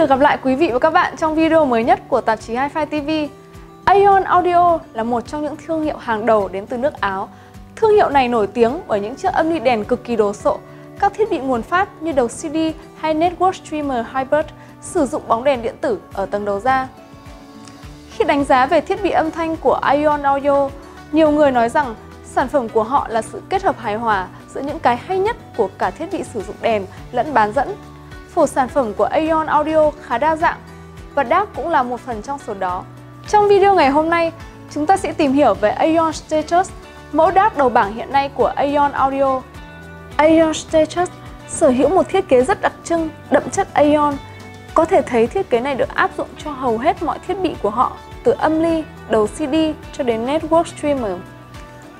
được gặp lại quý vị và các bạn trong video mới nhất của tạp chí Hi-Fi TV. Aeon Audio là một trong những thương hiệu hàng đầu đến từ nước Áo. Thương hiệu này nổi tiếng bởi những chiếc âm ly đèn cực kỳ đồ sộ, các thiết bị nguồn phát như đầu CD hay Network Streamer Hybrid sử dụng bóng đèn điện tử ở tầng đầu ra. Khi đánh giá về thiết bị âm thanh của Aeon Audio, nhiều người nói rằng sản phẩm của họ là sự kết hợp hài hòa giữa những cái hay nhất của cả thiết bị sử dụng đèn lẫn bán dẫn. Phổ sản phẩm của Aeon Audio khá đa dạng và DAC cũng là một phần trong số đó. Trong video ngày hôm nay, chúng ta sẽ tìm hiểu về Aeon Status, mẫu DAC đầu bảng hiện nay của Aeon Audio. Aeon Status sở hữu một thiết kế rất đặc trưng, đậm chất Aeon. Có thể thấy thiết kế này được áp dụng cho hầu hết mọi thiết bị của họ, từ âm ly, đầu CD cho đến network streamer.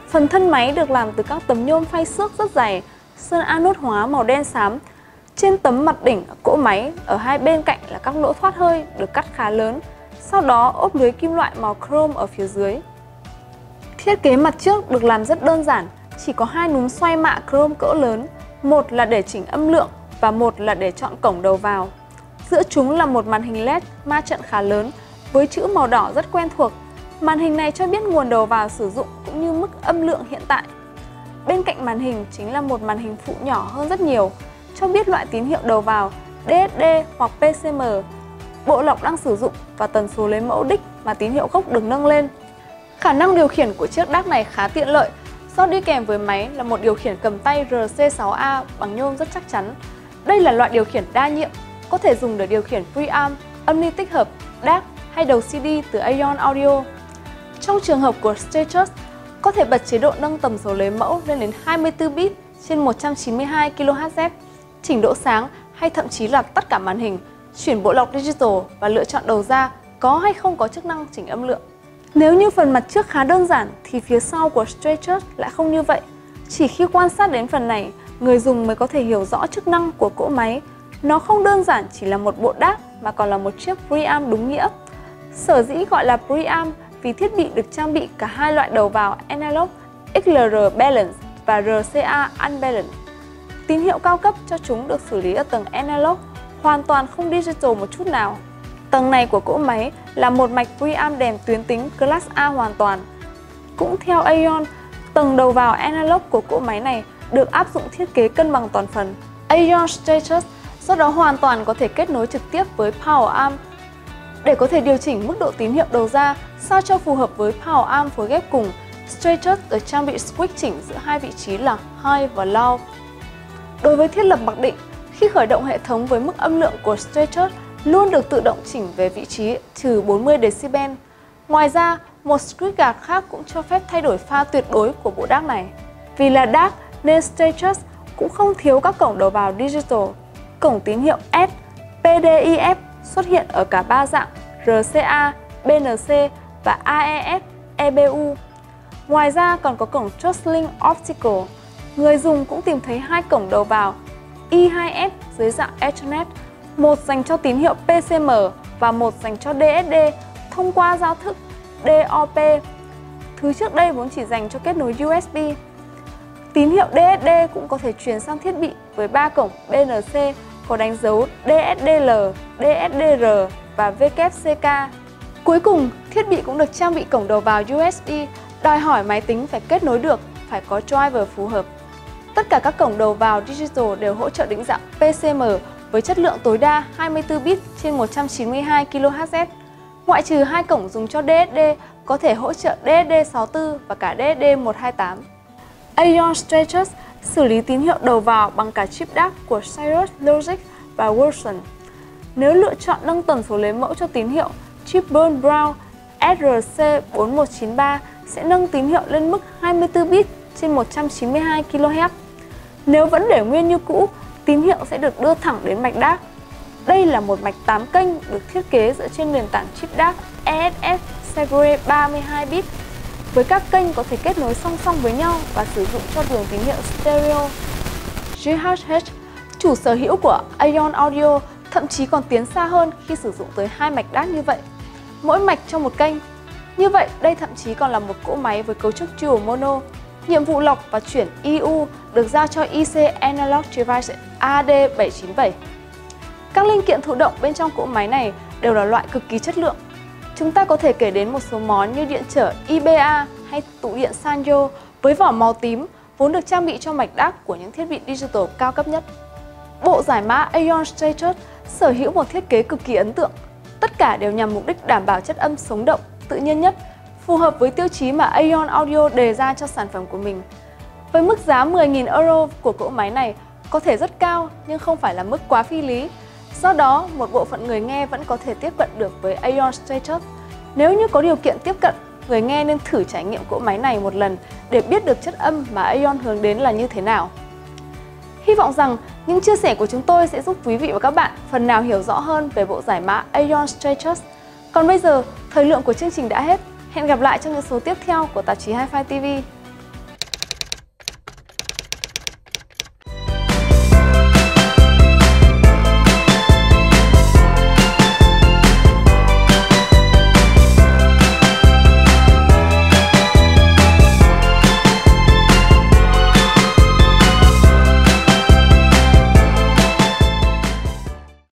Phần thân máy được làm từ các tấm nhôm phay xước rất dày, sơn anode hóa màu đen xám. Trên tấm mặt đỉnh cỗ máy, ở hai bên cạnh là các lỗ thoát hơi được cắt khá lớn, sau đó ốp lưới kim loại màu chrome ở phía dưới. Thiết kế mặt trước được làm rất đơn giản, chỉ có hai núm xoay mạ chrome cỡ lớn, một là để chỉnh âm lượng và một là để chọn cổng đầu vào. Giữa chúng là một màn hình LED ma trận khá lớn với chữ màu đỏ rất quen thuộc. Màn hình này cho biết nguồn đầu vào sử dụng cũng như mức âm lượng hiện tại. Bên cạnh màn hình chính là một màn hình phụ nhỏ hơn rất nhiều, cho biết loại tín hiệu đầu vào DSD hoặc PCM, bộ lọc đang sử dụng và tần số lấy mẫu đích mà tín hiệu gốc được nâng lên. Khả năng điều khiển của chiếc DAC này khá tiện lợi do đi kèm với máy là một điều khiển cầm tay RC6A bằng nhôm rất chắc chắn. Đây là loại điều khiển đa nhiệm, có thể dùng để điều khiển preamp, âm ly tích hợp, DAC hay đầu CD từ Aeon Audio. Trong trường hợp của Status, có thể bật chế độ nâng tầm số lấy mẫu lên đến 24 bit trên 192 kHz, chỉnh độ sáng hay thậm chí là tắt cả màn hình, chuyển bộ lọc digital và lựa chọn đầu ra có hay không có chức năng chỉnh âm lượng. Nếu như phần mặt trước khá đơn giản thì phía sau của Stretcher lại không như vậy. Chỉ khi quan sát đến phần này, người dùng mới có thể hiểu rõ chức năng của cỗ máy. Nó không đơn giản chỉ là một bộ đáp mà còn là một chiếc preamp đúng nghĩa. Sở dĩ gọi là preamp vì thiết bị được trang bị cả hai loại đầu vào analog XLR Balance và RCA Unbalanced. Tín hiệu cao cấp cho chúng được xử lý ở tầng analog, hoàn toàn không digital một chút nào. Tầng này của cỗ máy là một mạch preamp đèn tuyến tính Class A hoàn toàn. Cũng theo Aeon, tầng đầu vào analog của cỗ máy này được áp dụng thiết kế cân bằng toàn phần. Aeon Status do đó hoàn toàn có thể kết nối trực tiếp với Power Amp để có thể điều chỉnh mức độ tín hiệu đầu ra sao cho phù hợp với Power Amp phối ghép cùng. Status được trang bị switch chỉnh giữa hai vị trí là High và Low. Đối với thiết lập mặc định, khi khởi động hệ thống với mức âm lượng của stretcher luôn được tự động chỉnh về vị trí trừ 40 dB. Ngoài ra, một script gạt khác cũng cho phép thay đổi pha tuyệt đối của bộ DAC này. Vì là DAC nên Status cũng không thiếu các cổng đầu vào digital. Cổng tín hiệu S, PDIF xuất hiện ở cả ba dạng RCA, BNC và AES, EBU. Ngoài ra còn có cổng Trustlink Optical. Người dùng cũng tìm thấy hai cổng đầu vào I2S dưới dạng Ethernet một dành cho tín hiệu PCM và một dành cho DSD thông qua giao thức DOP. Thứ trước đây vốn chỉ dành cho kết nối USB. Tín hiệu DSD cũng có thể truyền sang thiết bị với ba cổng BNC có đánh dấu DSDL, DSDR và WCK. Cuối cùng, thiết bị cũng được trang bị cổng đầu vào USB, đòi hỏi máy tính phải kết nối được, phải có driver phù hợp. Tất cả các cổng đầu vào digital đều hỗ trợ định dạng PCM với chất lượng tối đa 24 bit trên 192 kHz. Ngoại trừ hai cổng dùng cho DSD có thể hỗ trợ DSD64 và cả DSD128. Aeon Stratus xử lý tín hiệu đầu vào bằng cả chip DAC của Cyrus Logic và Wilson. Nếu lựa chọn nâng tần số lấy mẫu cho tín hiệu, chip Burn Brown SRC4193 sẽ nâng tín hiệu lên mức 24 bit trên 192 kHz. Nếu vẫn để nguyên như cũ, tín hiệu sẽ được đưa thẳng đến mạch DAC. Đây là một mạch 8 kênh được thiết kế dựa trên nền tảng chip DAC ESS Segre 32 bit với các kênh có thể kết nối song song với nhau và sử dụng cho đường tín hiệu stereo. GHH, chủ sở hữu của Aeon Audio, thậm chí còn tiến xa hơn khi sử dụng tới hai mạch DAC như vậy, mỗi mạch trong một kênh. Như vậy, đây thậm chí còn là một cỗ máy với cấu trúc dual mono. Nhiệm vụ lọc và chuyển EU được giao cho IC Analog Device AD797. Các linh kiện thụ động bên trong cỗ máy này đều là loại cực kỳ chất lượng. Chúng ta có thể kể đến một số món như điện trở IBA hay tụ điện Sanyo với vỏ màu tím vốn được trang bị cho mạch đác của những thiết bị digital cao cấp nhất. Bộ giải mã Aeon Status sở hữu một thiết kế cực kỳ ấn tượng. Tất cả đều nhằm mục đích đảm bảo chất âm sống động, tự nhiên nhất, phù hợp với tiêu chí mà Aeon Audio đề ra cho sản phẩm của mình. Với mức giá 10.000 euro của cỗ máy này có thể rất cao nhưng không phải là mức quá phi lý. Do đó, một bộ phận người nghe vẫn có thể tiếp cận được với Aeon Status. Nếu như có điều kiện tiếp cận, người nghe nên thử trải nghiệm cỗ máy này một lần để biết được chất âm mà Aeon hướng đến là như thế nào. Hy vọng rằng những chia sẻ của chúng tôi sẽ giúp quý vị và các bạn phần nào hiểu rõ hơn về bộ giải mã Aeon Stratus. Còn bây giờ, thời lượng của chương trình đã hết. Hẹn gặp lại trong những số tiếp theo của tạp chí Hi-Fi TV.